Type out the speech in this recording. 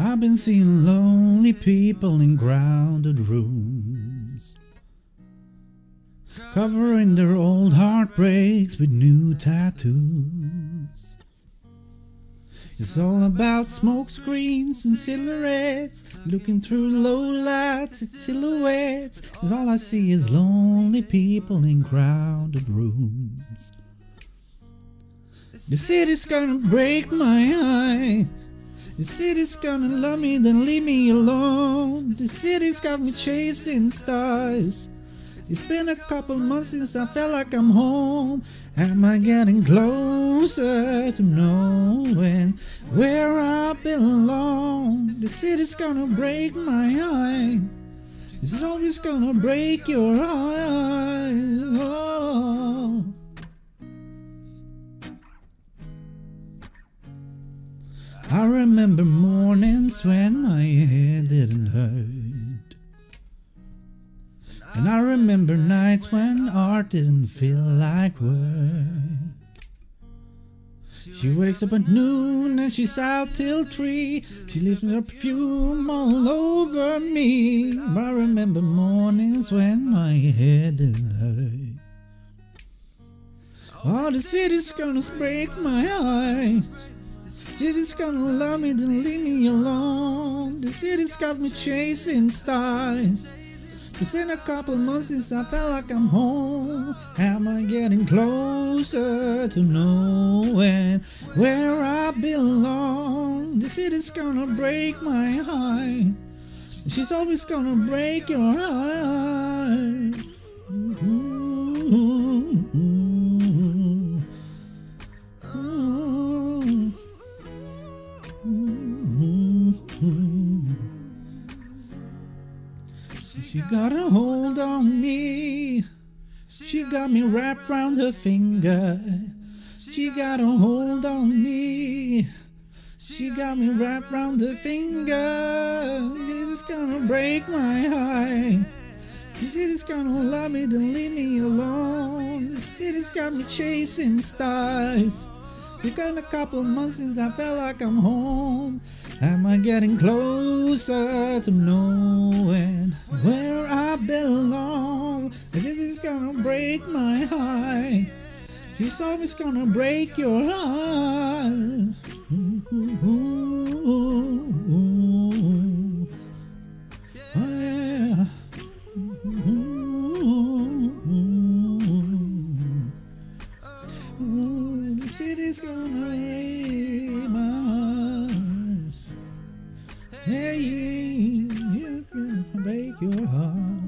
I've been seeing lonely people in crowded rooms, covering their old heartbreaks with new tattoos. It's all about smoke screens and silhouettes, looking through low lights at silhouettes. All I see is lonely people in crowded rooms. The city's gonna break my eye. The city's gonna love me, then leave me alone. The city's got me chasing stars. It's been a couple months since I felt like I'm home. Am I getting closer to knowing where I belong? The city's gonna break my heart. It's always gonna break your heart. Oh. I remember mornings when my head didn't hurt. And I remember nights when art didn't feel like work. She wakes up at noon and she's out till three. She leaves her perfume all over me. I remember mornings when my head didn't hurt. Oh, the city's gonna break my heart. City's gonna love me, then leave me alone. The city's got me chasing stars. It's been a couple months since I felt like I'm home. Am I getting closer to knowing where I belong? The city's gonna break my heart. She's always gonna break your heart. She got a hold on me. She got me wrapped round her finger. She got a hold on me. She got me wrapped round her finger. She's gonna break my heart. She said gonna love me, then leave me alone. The city's got me chasing stars. It's been a couple months since I felt like I'm home. Am I getting closer to knowing where I belong? This is gonna break my heart. She's always gonna break your heart. Oh, Hey, it's gonna break your heart.